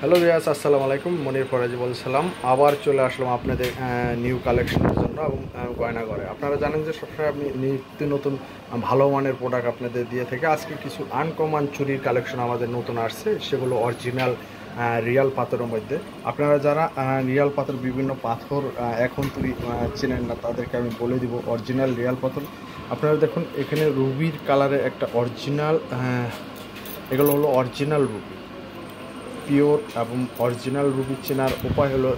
Hello বিয়াস আসসালামু আলাইকুম। মনির ফরাজি বলছিলাম। আবার চলে আসলাম আপনাদের নিউ কালেকশনের জন্য এবং আহ, গয়না ঘরে আপনারা জানেন যে সবসময় আপনি নিত্য নতুন ভালো মানের প্রোডাক্ট আপনাদের দিয়ে থেকে। আজকে কিছু আনকমন চুরির কালেকশন আমাদের নতুন আসছে। সেগুলো অরিজিনাল রিয়াল পাথরের মধ্যে। আপনারা যারা রিয়াল পাথর বিভিন্ন পাথর এখন তুই চেনেন না তাদেরকে আমি বলে দিব অরিজিনাল রিয়াল পাথর। আপনারা দেখুন এখানে রুবির কালারে একটা অরিজিনাল এগুলো হলো অরিজিনাল রুবি পিওর এবং অরিজিনাল রুবি চেনার উপায় হলো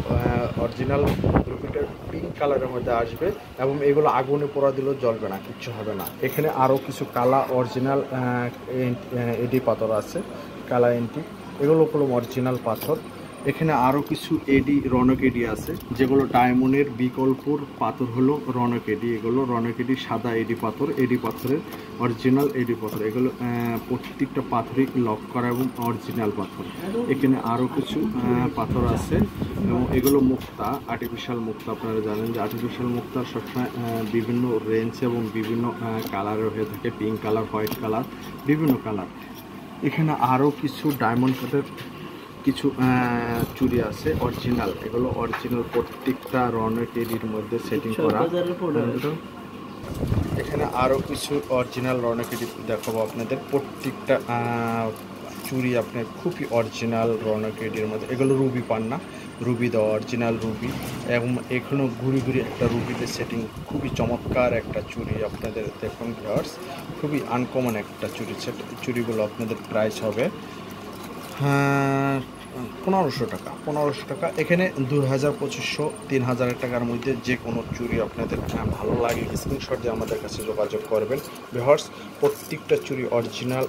অরিজিনাল রুবিটা পিঙ্ক কালারের মধ্যে আসবে এবং এগুলো আগুনে পোড়া দিলেও জ্বলবে না, কিচ্ছু হবে না। এখানে আরও কিছু কালা অরিজিনাল এডি পাথর আছে কালা এন্টি এগুলো হলো অরিজিনাল পাথর। এখানে আরও কিছু এডি রনক এডি আছে, যেগুলো ডায়মন্ডের বিকল্পর পাথর হলো রনক এডি এগুলো রনক এডি সাদা এডি পাথর এডি পাথরের অরিজিনাল এডি পাথর। এগুলো প্রত্যেকটা পাথরই লক করা এবং অরিজিনাল পাথর। এখানে আরও কিছু পাথর আছে এবং এগুলো মুক্তা আর্টিফিশিয়াল মুক্তা, আপনারা জানেন যে আর্টিফিশিয়াল মুক্তার সবসময় বিভিন্ন রেঞ্জ এবং বিভিন্ন কালারের হয়ে থাকে। পিঙ্ক কালার হোয়াইট কালার বিভিন্ন কালার এখানে আরও কিছু ডায়মন্ড কাটের কিছু চুড়ি আছে অরিজিনাল এগুলো অরিজিনাল প্রত্যেকটা রনের কেডির মধ্যে সেটিং করা। এখানে আরও কিছু অরিজিনাল রনকেডি দেখাবো আপনাদের। প্রত্যেকটা চুড়ি আপনার খুবই অরিজিনাল রনকেডির মধ্যে। এগুলো রুবি পান না। রুবি দেওয়া অরিজিনাল রুবি। এবং এখনও ঘুরি ঘুরি একটা রুবিতে সেটিং খুবই চমৎকার একটা চুড়ি আপনাদের দেখুন খুবই আনকমন একটা চুড়ি সেট চুড়িগুলো আপনাদের প্রাইস হবে। পনেরোশো টাকা পনেরোশো টাকা। এখানে দুই হাজার পঁচিশশো তিন হাজার টাকার মধ্যে যে কোনো চুরি আপনাদের আহ, ভালো লাগে স্ক্রিনশট দিয়ে আমাদের কাছে যোগাযোগ করবেন। বিহর্স প্রত্যেকটা চুরি অরিজিনাল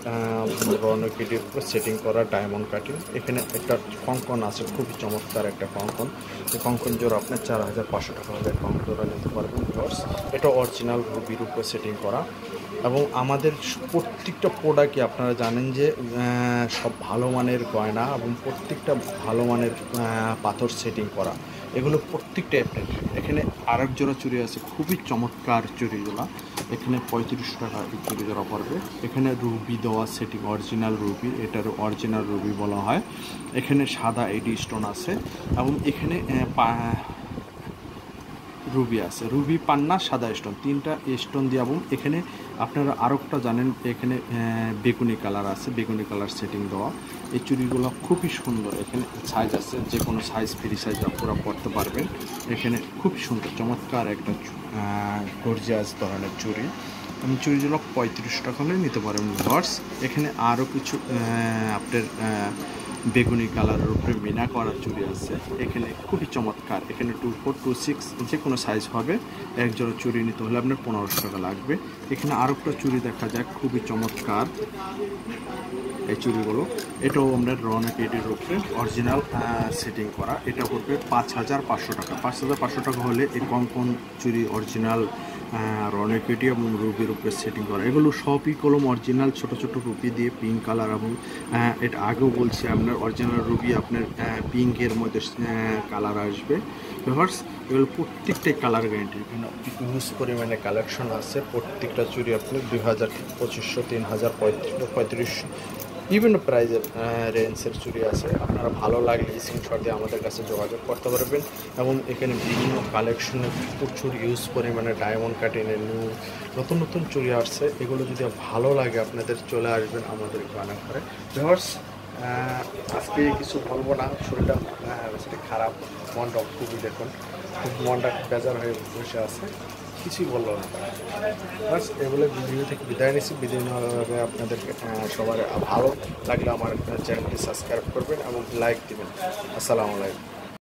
রনকিটির সেটিং করা ডায়মন্ড কাটিং এখানে একটা কঙ্কন আছে খুবই চমৎকার একটা কঙ্কন। এই কঙ্কন জোর আপনার চার হাজার পাঁচশো টাকা হলে কঙ্কন জোড়া নিতে পারবেন বিহর্স এটা অরিজিনাল রুবির উপরে সেটিং করা। এবং আমাদের প্রত্যেকটা প্রোডাক্টই আপনারা জানেন যে সব ভালো মানের গয়না এবং প্রত্যেকটা ভালো মানের পাথর সেটিং করা। এগুলো প্রত্যেকটা আপনার এখানে আরেক জোড়া চুরি আছে, খুবই চমৎকার চুড়িগুলো। এখানে পঁয়ত্রিশশো টাকা চুড়ি জোড়া পড়বে। এখানে রুবি দেওয়া সেটিং অরিজিনাল রুবি, এটার অরিজিনাল রুবি বলা হয়। এখানে সাদা এডি স্টোন আছে এবং এখানে রুবি আছে। রুবি, পান্না, সাদা স্টোন। তিনটা স্টোন দিয়ে এবং এখানে আপনারা আরও একটা জানেন, এখানে বেগুনি কালার আছে, বেগুনি কালার সেটিং দেওয়া। এই চুড়িগুলো খুবই সুন্দর। এখানে সাইজ আছে যে কোনো সাইজ ফ্রি সাইজ আপনারা পড়তে পারবেন। এখানে খুব সুন্দর, চমৎকার একটা গর্জিয়াস ধরনের চুড়ি। আমি চুড়িগুলো পঁয়ত্রিশ টাকা নিতে পারবেন ভার্স এখানে আরও কিছু আপনার বেগুনি কালারের উপরে মিনা করা চুড়ি আছে। এখানে খুবই চমৎকার। এখানে টু ফোর টু সিক্স যে কোনো সাইজ হবে। এক জোড়া চুড়ি নিতে হলে আপনার পনেরোশো টাকা লাগবে। এখানে আরও একটা চুড়ি দেখা যায় খুবই চমৎকার। এই চুড়িগুলো। এটাও আমরা রনক এডির উপরে অরিজিনাল সেটিং করা। এটা পড়বে পাঁচ হাজার পাঁচশো টাকা। পাঁচ হাজার পাঁচশো টাকা হলে এই কঙ্কন চুড়ি অরিজিনাল রনক এডি এবং রুবির উপরে সেটিং করা। এগুলো সবই কলম অরিজিনাল ছোট ছোট রুবি দিয়ে পিঙ্ক কালার এবং এটা আগেও বলছি, আপনার অরিজিনাল রুবি আপনার পিঙ্কের মধ্যে কালার আসবে। ভিউয়ার্স এগুলো প্রত্যেকটাই কালার গ্যারেন্টি ইউজ পরিমাণে কালেকশন আছে। প্রত্যেকটা চুড়ি আপনি দুই হাজার, পঁচিশশো, তিন হাজার পঁয়ত্রিশ পঁয়ত্রিশশো বিভিন্ন প্রাইজের রেঞ্জের চুড়ি আছে। আপনারা ভালো লাগলে স্ক্রিনশট দিয়ে আমাদের কাছে যোগাযোগ করতে পারবেন এবং এখানে বিভিন্ন কালেকশনের প্রচুর ইউজ পরিমাণে ডায়মন্ড কাটিনের নিউ নতুন নতুন চুড়ি আসছে। এগুলো যদি ভালো লাগে আপনাদের, চলে আসবেন আমাদের গানা করে ভিউয়ার্স আজকে কিছু বলব না শরীরটা সেটা খারাপ, মনটা খুবই দেখুন। খুব মনটা বেজার হয়ে বসে আছে। কিছুই বলল না। বাস এগুলো ভিডিও থেকে বিদায় নিচ্ছি। বিদায় নেওয়ার আগে আপনাদেরকে সবার ভালো লাগলে আমার চ্যানেলটি সাবস্ক্রাইব করবেন এবং লাইক দেবেন। আসসালামু আলাইকুম।